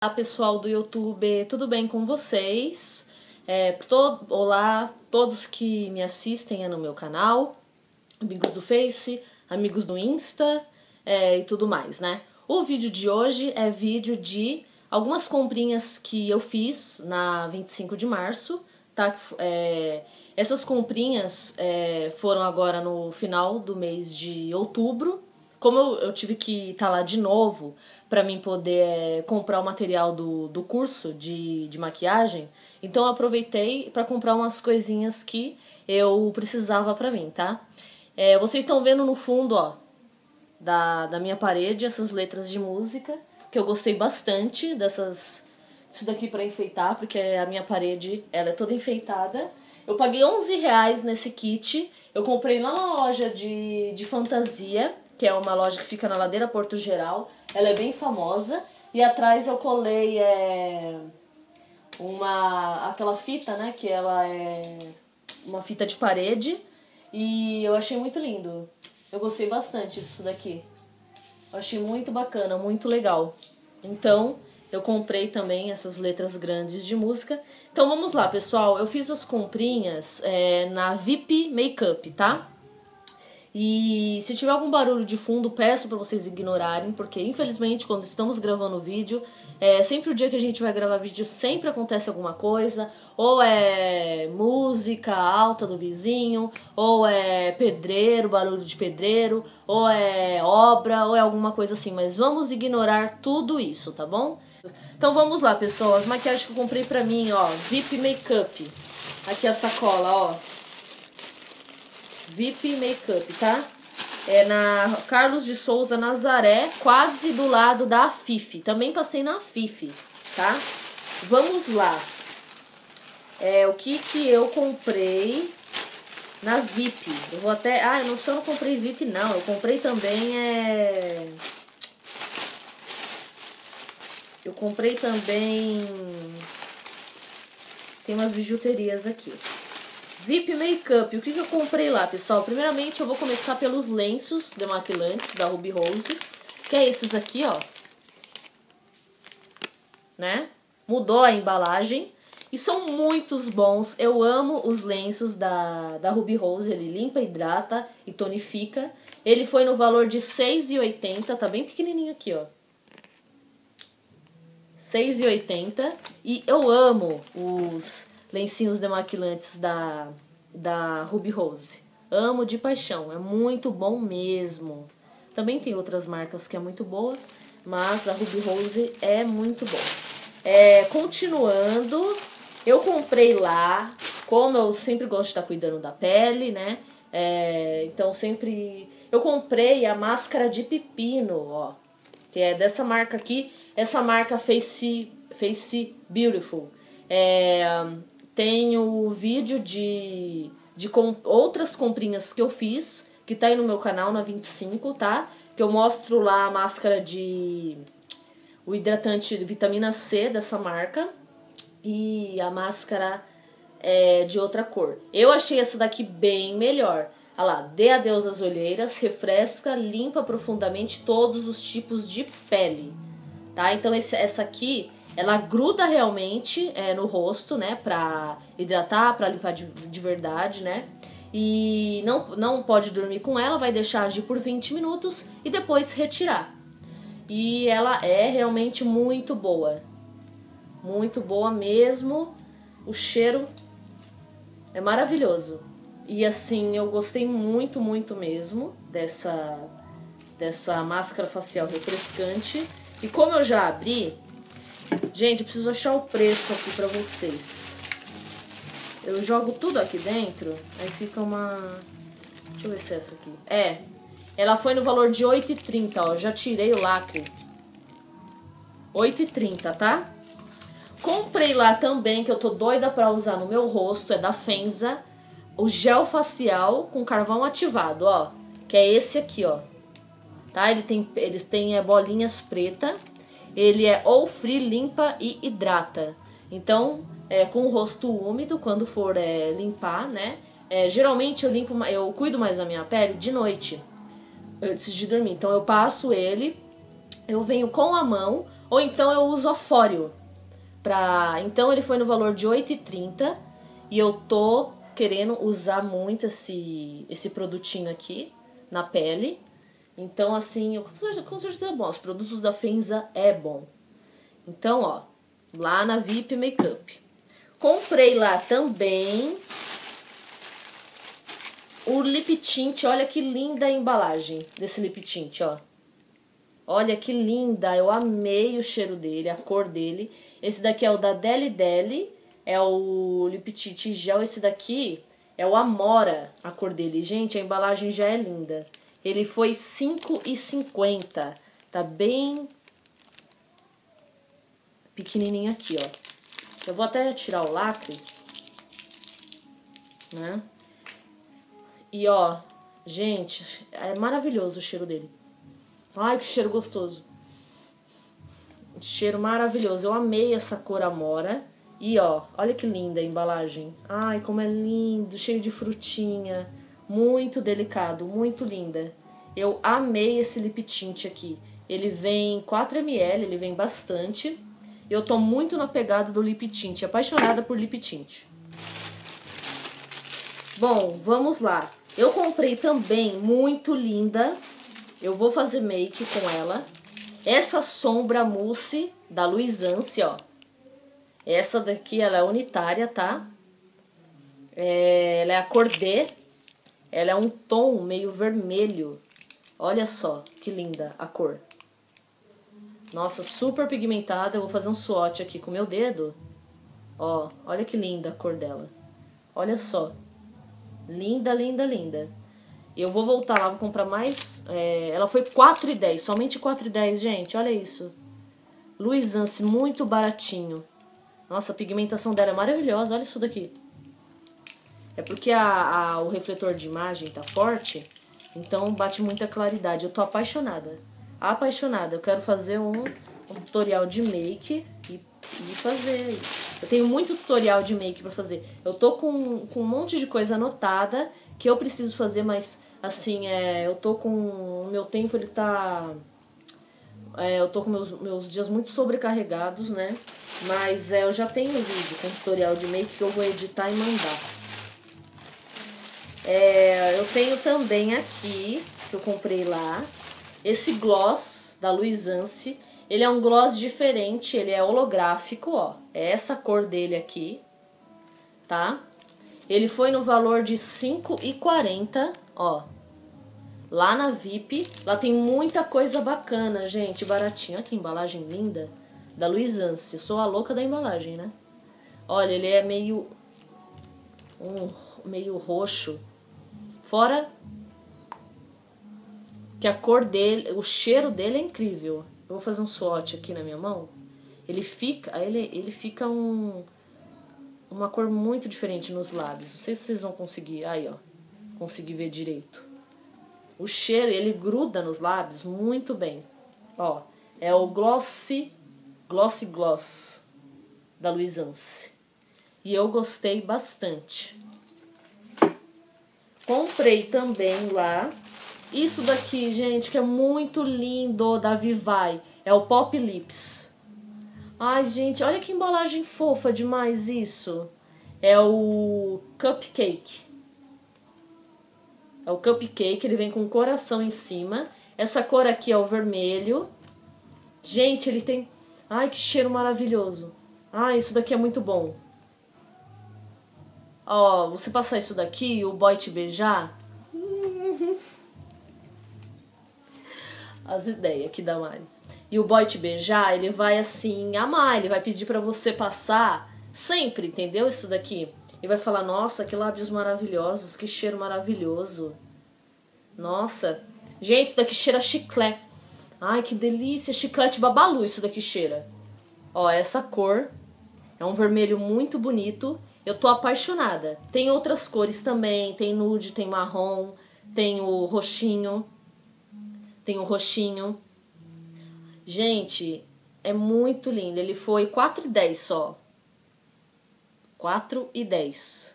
Olá pessoal do YouTube, tudo bem com vocês? É, todo, olá todos que me assistem no meu canal, amigos do Face, amigos do Insta é, e tudo mais, né? O vídeo de hoje é vídeo de algumas comprinhas que eu fiz na 25 de março, tá? É, essas comprinhas é, foram agora no final do mês de outubro, como eu, eu tive que estar tá lá de novo para mim poder é, comprar o material do, do curso de, de maquiagem, então eu aproveitei para comprar umas coisinhas que eu precisava para mim, tá? É, vocês estão vendo no fundo, ó, da, da minha parede, essas letras de música, que eu gostei bastante dessas... Isso daqui para enfeitar, porque a minha parede, ela é toda enfeitada. Eu paguei 11 reais nesse kit, eu comprei lá na loja de, de fantasia, que é uma loja que fica na Ladeira Porto Geral. Ela é bem famosa. E atrás eu colei é, uma aquela fita, né? Que ela é uma fita de parede. E eu achei muito lindo. Eu gostei bastante disso daqui. Eu achei muito bacana, muito legal. Então, eu comprei também essas letras grandes de música. Então vamos lá, pessoal. Eu fiz as comprinhas é, na VIP Makeup, tá? E se tiver algum barulho de fundo, peço para vocês ignorarem, porque infelizmente quando estamos gravando vídeo, é, sempre o dia que a gente vai gravar vídeo sempre acontece alguma coisa, ou é música alta do vizinho, ou é pedreiro, barulho de pedreiro, ou é obra, ou é alguma coisa assim, mas vamos ignorar tudo isso, tá bom? Então vamos lá, pessoal, as maquiagens que eu comprei pra mim, ó, VIP Makeup. Aqui a sacola, ó, VIP Makeup, tá? É na Carlos de Souza Nazaré, quase do lado da Fifi. Também passei na Fifi, tá? Vamos lá. É, o que que eu comprei na VIP? Eu vou até... Ah, eu não só não comprei VIP, não. Eu comprei também, é... Eu comprei também... Tem umas bijuterias aqui. VIP Makeup, o que, que eu comprei lá, pessoal? Primeiramente, eu vou começar pelos lenços demaquilantes da Ruby Rose, que é esses aqui, ó. Né? Mudou a embalagem. E são muitos bons. Eu amo os lenços da, da Ruby Rose. Ele limpa, hidrata e tonifica. Ele foi no valor de R$ 6,80. Tá bem pequenininho aqui, ó. R$ 6,80. E eu amo os lencinhos demaquilantes da, da Ruby Rose. Amo de paixão, é muito bom mesmo. Também tem outras marcas que é muito boa, mas a Ruby Rose é muito bom. É, continuando, eu comprei lá, como eu sempre gosto de estar cuidando da pele, né? É, então sempre eu comprei a máscara de pepino, ó, que é dessa marca aqui, essa marca Face Face Beautiful. É, tem o vídeo de, de com, outras comprinhas que eu fiz, que tá aí no meu canal, na 25, tá? Que eu mostro lá a máscara de... O hidratante vitamina C dessa marca. E a máscara é, de outra cor. Eu achei essa daqui bem melhor. Olha lá, dê adeus às olheiras, refresca, limpa profundamente todos os tipos de pele. Tá? Então esse, essa aqui ela gruda realmente é, no rosto, né? Pra hidratar, pra limpar de, de verdade, né? E não, não pode dormir com ela, vai deixar agir por 20 minutos e depois retirar. E ela é realmente muito boa. Muito boa mesmo. O cheiro é maravilhoso. E assim, eu gostei muito, muito mesmo dessa, dessa máscara facial refrescante. E como eu já abri, Gente, eu preciso achar o preço aqui pra vocês. Eu jogo tudo aqui dentro, aí fica uma... Deixa eu ver se é essa aqui. É, ela foi no valor de 8,30, ó. Já tirei o lacre. 8,30, tá? Comprei lá também, que eu tô doida pra usar no meu rosto, é da Fenza. O gel facial com carvão ativado, ó. Que é esse aqui, ó. Tá? Ele tem, eles têm é, bolinhas preta ele é ou free, limpa e hidrata. Então, é, com o rosto úmido, quando for é, limpar, né? É, geralmente eu limpo, eu cuido mais da minha pele de noite, antes de dormir. Então eu passo ele, eu venho com a mão, Ou então eu uso a Fóreo. Pra... Então ele foi no valor de 8,30 e eu tô querendo usar muito esse, esse produtinho aqui na pele. Então, assim, com certeza é bom. Os produtos da Fenza é bom. Então, ó, lá na VIP Makeup. Comprei lá também o lip tint. Olha que linda a embalagem desse lip tint, ó. Olha que linda, eu amei o cheiro dele, a cor dele. Esse daqui é o da Deli Deli, é o lip tint gel. Esse daqui é o Amora, a cor dele. Gente, a embalagem já é linda. Ele foi R$ 5,50. Tá bem pequenininho aqui, ó. Eu vou até tirar o lacre, né? E ó, gente, é maravilhoso o cheiro dele. Ai, que cheiro gostoso. Cheiro maravilhoso. Eu amei essa cor amora. E ó, olha que linda a embalagem. Ai, como é lindo, cheio de frutinha. Muito delicado, muito linda. Eu amei esse lip tint aqui. Ele vem 4ml, ele vem bastante. Eu tô muito na pegada do lip tint, apaixonada por lip tint. Bom, vamos lá. Eu comprei também, muito linda. Eu vou fazer make com ela. Essa sombra mousse da Luisance, ó. Essa daqui, ela é unitária, tá? É, ela é a cor D. Ela é um tom meio vermelho. Olha só que linda a cor. Nossa, super pigmentada. Eu vou fazer um swatch aqui com meu dedo. Ó, olha que linda a cor dela. Olha só. Linda, linda, linda. Eu vou voltar lá, vou comprar mais. É, ela foi R$4,10, somente R$4,10, gente. Olha isso. Luisance, muito baratinho. Nossa, a pigmentação dela é maravilhosa. Olha isso daqui. É porque a, a, o refletor de imagem tá forte, então bate muita claridade. Eu tô apaixonada apaixonada. Eu quero fazer um, um tutorial de make e, e fazer. Eu tenho muito tutorial de make para fazer. Eu tô com, com um monte de coisa anotada que eu preciso fazer, mas assim, é, eu tô com. O meu tempo ele tá. É, eu tô com meus, meus dias muito sobrecarregados, né? Mas é, eu já tenho vídeo com tutorial de make que eu vou editar e mandar. É, eu tenho também aqui, que eu comprei lá, esse gloss da Luisance, ele é um gloss diferente, ele é holográfico, ó. É essa cor dele aqui, tá? Ele foi no valor de R$ 5,40, ó. Lá na VIP, lá tem muita coisa bacana, gente, baratinho. Olha que embalagem linda da Luisance. Eu sou a louca da embalagem, né? Olha, ele é meio um meio roxo. Fora que a cor dele, o cheiro dele é incrível. Eu vou fazer um swatch aqui na minha mão. Ele fica, ele, ele fica um uma cor muito diferente nos lábios. Não sei se vocês vão conseguir, aí ó, conseguir ver direito. O cheiro, ele gruda nos lábios muito bem. Ó, é o Glossy Glossy Gloss da Luisance. E eu gostei bastante. Comprei também lá isso daqui, gente, que é muito lindo da Vivai. É o Pop Lips. Ai, gente, olha que embalagem fofa demais isso. É o Cupcake. É o Cupcake, ele vem com coração em cima. Essa cor aqui é o vermelho. Gente, ele tem... Ai, que cheiro maravilhoso. Ai, isso daqui é muito bom. Ó, você passar isso daqui e o boy te beijar... as ideias aqui da Mari. E o boy te beijar, ele vai assim amar, ele vai pedir para você passar sempre, entendeu? Isso daqui. E vai falar: Nossa, que lábios maravilhosos, que cheiro maravilhoso. Nossa, gente, isso daqui cheira chiclete. Ai, que delícia, chiclete babalu, isso daqui cheira. Ó, essa cor é um vermelho muito bonito. Eu tô apaixonada. Tem outras cores também, tem nude, tem marrom, tem o roxinho tem o roxinho. Gente, é muito lindo. Ele foi 4,10 só. 4,10.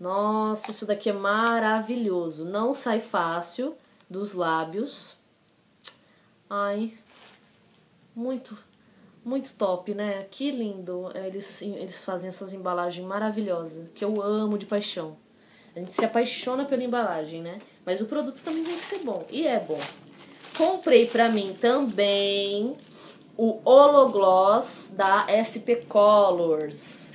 Nossa, isso daqui é maravilhoso. Não sai fácil dos lábios. Ai. Muito, muito top, né? Que lindo. Eles, eles fazem essas embalagens maravilhosas, que eu amo de paixão. A gente se apaixona pela embalagem, né? Mas o produto também tem que ser bom. E é bom. Comprei pra mim também o Hologloss da SP Colors.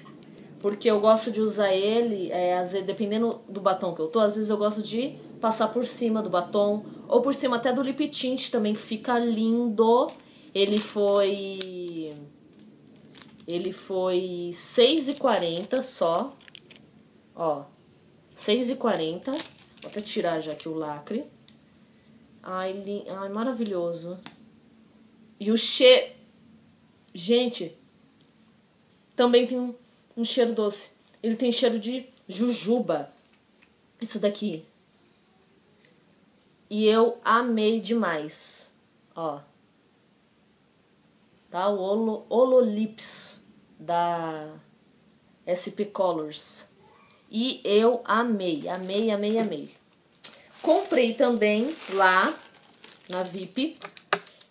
Porque eu gosto de usar ele, é, às vezes, dependendo do batom que eu tô, às vezes eu gosto de passar por cima do batom. Ou por cima até do lip tint também, que fica lindo. Ele foi... Ele foi 6,40 só. Ó, 6,40. Vou até tirar já aqui o lacre. Ai, li... Ai maravilhoso. E o cheiro. Gente, também tem um, um cheiro doce. Ele tem cheiro de jujuba. Isso daqui. E eu amei demais. Ó. Tá? O Olo, Ololips da SP Colors. E eu amei, amei, amei, amei. Comprei também lá na VIP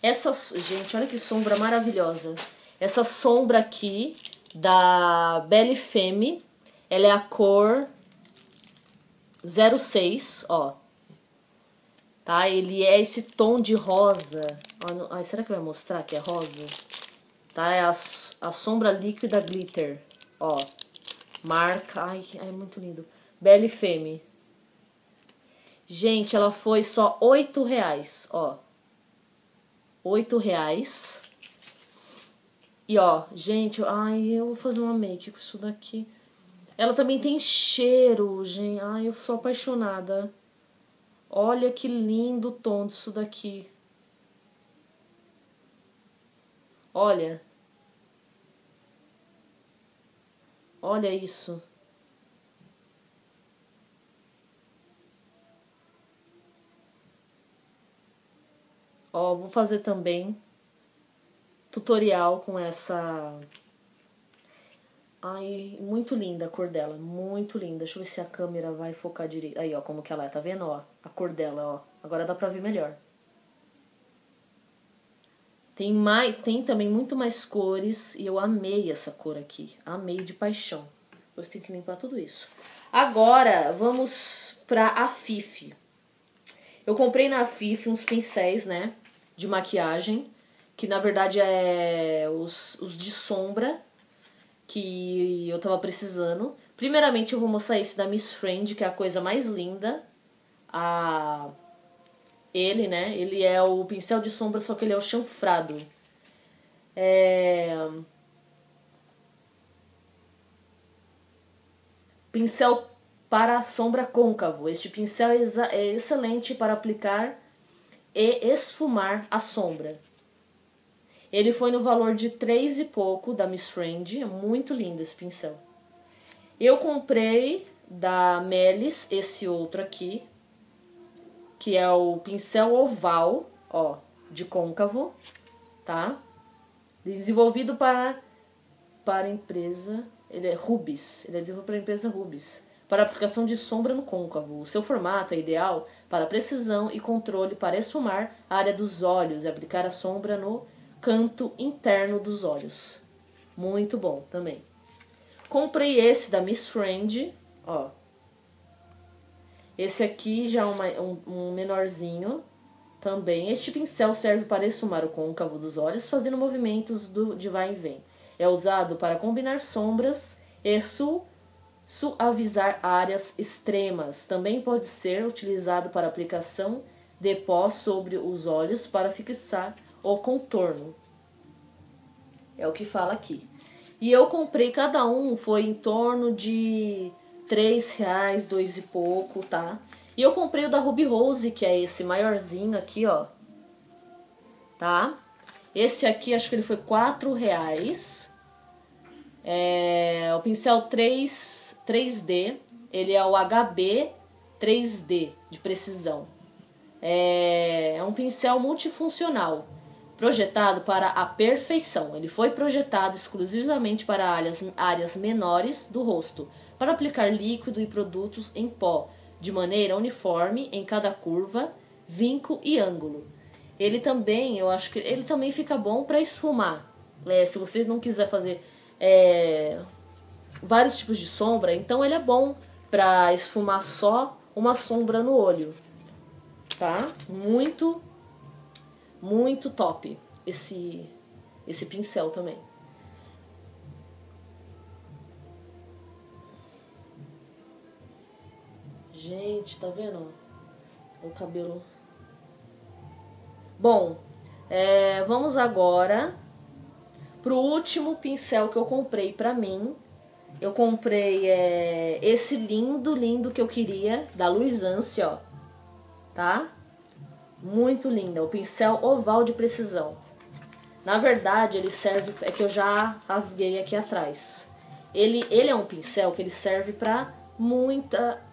essa, gente, olha que sombra maravilhosa. Essa sombra aqui da Belle Femme, ela é a cor 06, ó. Tá? Ele é esse tom de rosa. Ai, será que vai mostrar que é rosa? Tá? É a, a sombra líquida glitter, ó. Marca, ai, é muito lindo. Belle Femme. Gente, ela foi só oito reais, ó oito reais. E ó, gente, ai, eu vou fazer uma make com isso daqui. Ela também tem cheiro, gente. Ai, eu sou apaixonada. Olha que lindo o tom disso daqui. Olha. Olha isso. Ó, vou fazer também tutorial com essa... Ai, muito linda a cor dela, muito linda. Deixa eu ver se a câmera vai focar direito. Aí, ó, como que ela é, tá vendo, ó? A cor dela, ó. Agora dá pra ver melhor. Tem, mais, tem também muito mais cores e eu amei essa cor aqui. Amei de paixão. Depois tem que limpar tudo isso. Agora, vamos pra a Fifi. Eu comprei na Fifi uns pincéis, né? de maquiagem, que na verdade é os, os de sombra que eu tava precisando. Primeiramente eu vou mostrar esse da Miss Friend, que é a coisa mais linda. A ele, né? Ele é o pincel de sombra, só que ele é o chanfrado. É... Pincel para sombra côncavo. Este pincel é, é excelente para aplicar e esfumar a sombra. Ele foi no valor de três e pouco da Miss Friend, é muito lindo esse pincel. Eu comprei da Melis esse outro aqui, que é o pincel oval, ó, de côncavo, tá? Desenvolvido para para empresa, ele é Rubis, ele é desenvolvido para a empresa Rubis para aplicação de sombra no côncavo. O seu formato é ideal para precisão e controle para esfumar a área dos olhos e aplicar a sombra no canto interno dos olhos. Muito bom também. Comprei esse da Miss Friend, ó. Esse aqui já é uma, um, um menorzinho também. Este pincel serve para esfumar o côncavo dos olhos, fazendo movimentos do, de vai e vem. É usado para combinar sombras e su Suavizar áreas extremas. Também pode ser utilizado para aplicação de pó sobre os olhos para fixar o contorno. É o que fala aqui. E eu comprei cada um, foi em torno de três reais, dois e pouco, tá? E eu comprei o da Ruby Rose, que é esse maiorzinho aqui, ó. Tá? Esse aqui, acho que ele foi quatro reais. É, o pincel 3 3D, ele é o HB 3D de precisão. É, é um pincel multifuncional, projetado para a perfeição. Ele foi projetado exclusivamente para áreas, áreas menores do rosto, para aplicar líquido e produtos em pó, de maneira uniforme em cada curva, vinco e ângulo. Ele também, eu acho que ele também fica bom para esfumar. É, se você não quiser fazer é, vários tipos de sombra, então ele é bom para esfumar só uma sombra no olho. Tá? Muito, muito top esse, esse pincel também. Gente, tá vendo? O cabelo. Bom, é, vamos agora pro último pincel que eu comprei pra mim. Eu comprei é, esse lindo, lindo que eu queria, da Luizance, ó. Tá? Muito lindo, é o pincel oval de precisão. Na verdade, ele serve, é que eu já rasguei aqui atrás. Ele, ele é um pincel que ele serve pra muita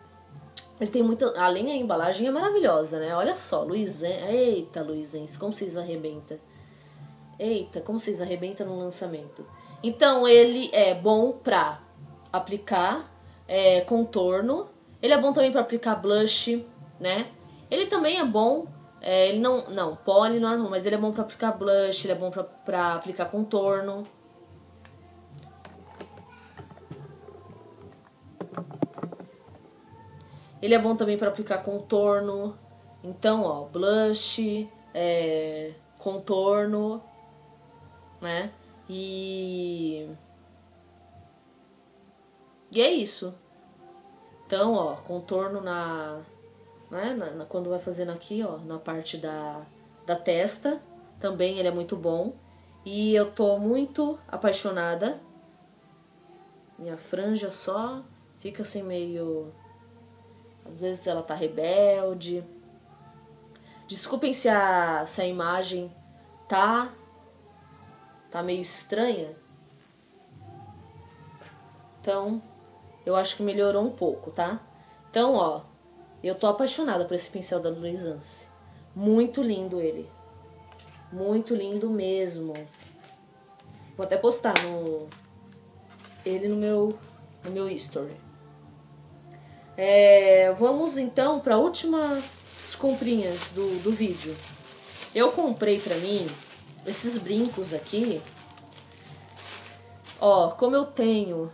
ele tem muita. Além da embalagem é maravilhosa, né? Olha só, Luizen. Eita, Luizense, como vocês arrebentam. Eita, como vocês arrebentam no lançamento. Então, ele é bom pra aplicar é, contorno. Ele é bom também para aplicar blush, né? Ele também é bom. É, ele não. Não, pole não é não, mas ele é bom para aplicar blush, ele é bom pra aplicar contorno. Ele é bom também para aplicar contorno. Então, ó, blush, é, contorno, né? E... E é isso. Então, ó, contorno na... Né, na, na, quando vai fazendo aqui, ó, na parte da, da testa. Também ele é muito bom. E eu tô muito apaixonada. Minha franja só fica assim meio às vezes ela tá rebelde. Desculpem se a, se a imagem tá tá meio estranha. Então, eu acho que melhorou um pouco, tá? Então, ó, eu tô apaixonada por esse pincel da Luisance. Muito lindo ele. Muito lindo mesmo. Vou até postar no ele no meu no meu history. É, vamos então para a última comprinhas do, do vídeo. Eu comprei para mim esses brincos aqui. Ó, como eu tenho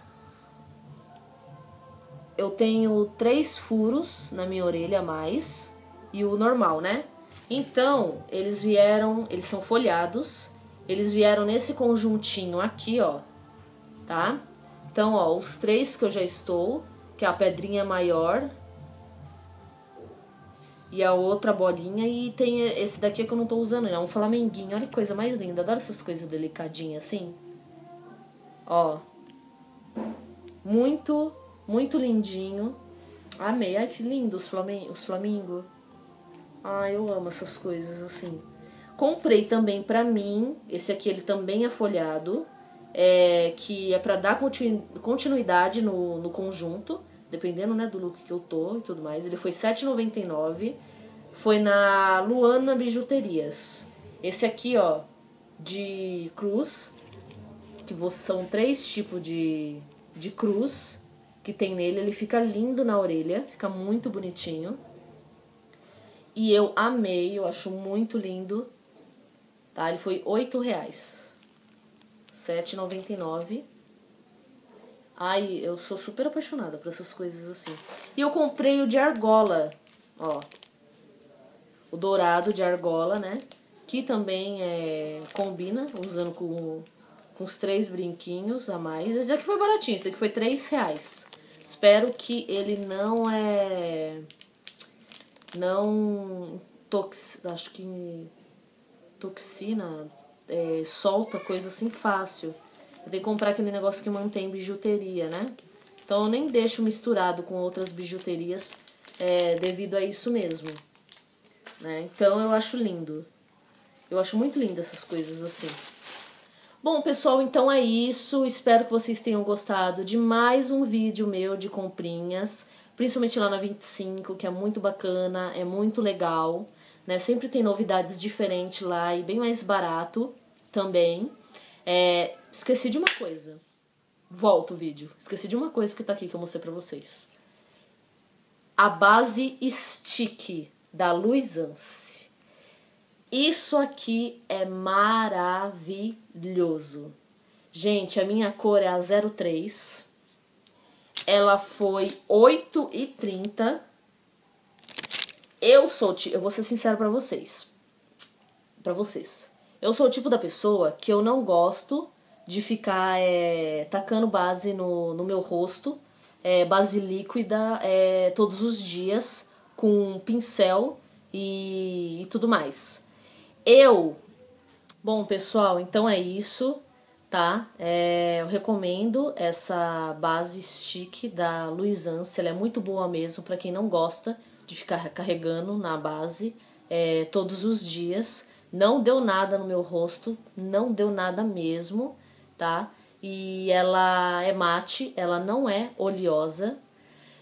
eu tenho três furos na minha orelha a mais e o normal, né? Então, eles vieram, eles são folhados, eles vieram nesse conjuntinho aqui, ó, tá? Então, ó, os três que eu já estou, que é a pedrinha maior e a outra bolinha e tem esse daqui que eu não tô usando, é um flamenguinho. Olha que coisa mais linda. Adoro essas coisas delicadinhas assim. Ó. Muito, muito lindinho. Amei. Ai, que lindo os, flamen os flamingos. Ai, eu amo essas coisas assim. Comprei também pra mim. Esse aqui ele também é folhado é, que é para dar continuidade no, no conjunto, dependendo né, do look que eu tô e tudo mais. Ele foi R$7,99. Foi na Luana Bijuterias. Esse aqui, ó, de cruz, que são três tipos de, de cruz que tem nele. Ele fica lindo na orelha, fica muito bonitinho. E eu amei, eu acho muito lindo. Tá? Ele foi 8,00 reais. 7,99. Ai, eu sou super apaixonada por essas coisas assim. E eu comprei o de argola, ó. O dourado de argola, né? Que também é, combina, usando com, com os três brinquinhos a mais. Esse aqui foi baratinho, esse aqui foi 3 reais. Espero que ele não é... Não... Tox, acho que... Toxina é, solta coisa assim fácil. Eu tenho que comprar aquele negócio que mantém bijuteria, né? Então eu nem deixo misturado com outras bijuterias é, devido a isso mesmo. Né? Então eu acho lindo. Eu acho muito lindo essas coisas assim. Bom, pessoal, então é isso. Espero que vocês tenham gostado de mais um vídeo meu de comprinhas. Principalmente lá na 25, que é muito bacana, é muito legal né? Sempre tem novidades diferentes lá e bem mais barato também. É, esqueci de uma coisa. Volta o vídeo. Esqueci de uma coisa que tá aqui que eu mostrei pra vocês. A base stick da Luisance. Isso aqui é maravilhoso. Gente, a minha cor é a 03. Ela foi 8,30. Eu sou, eu vou ser sincero para vocês. Para vocês. Eu sou o tipo da pessoa que eu não gosto de ficar é, tacando base no, no meu rosto, é, base líquida, é, todos os dias, com pincel e, e tudo mais. Eu. Bom, pessoal, então é isso, tá? É, eu recomendo essa base stick da Luisance, ela é muito boa mesmo para quem não gosta de ficar carregando na base é, todos os dias. Não deu nada no meu rosto, não deu nada mesmo, tá? E ela é mate, ela não é oleosa.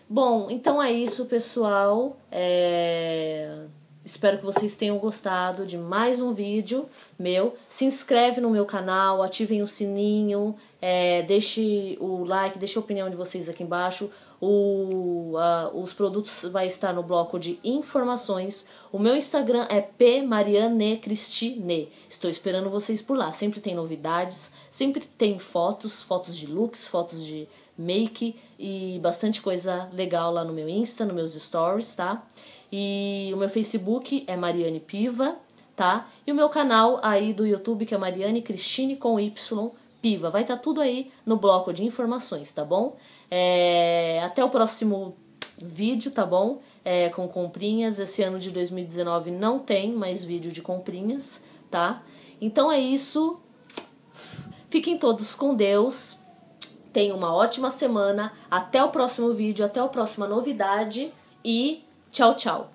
Bom, então é isso, pessoal. É... Espero que vocês tenham gostado de mais um vídeo meu. Se inscreve no meu canal, ativem o sininho, é, deixe o like, deixe a opinião de vocês aqui embaixo. O, uh, os produtos vai estar no bloco de informações. O meu Instagram é pmarianecristine. Estou esperando vocês por lá. Sempre tem novidades, sempre tem fotos, fotos de looks, fotos de make e bastante coisa legal lá no meu Insta, nos meus stories, tá? E o meu Facebook é Mariane Piva, tá? E o meu canal aí do YouTube, que é Mariane Cristine com Y Piva. Vai estar tá tudo aí no bloco de informações, tá bom? É... Até o próximo vídeo, tá bom? É, com comprinhas. Esse ano de 2019 não tem mais vídeo de comprinhas, tá? Então é isso. Fiquem todos com Deus. Tenham uma ótima semana. Até o próximo vídeo, até a próxima novidade e Tchau, tchau.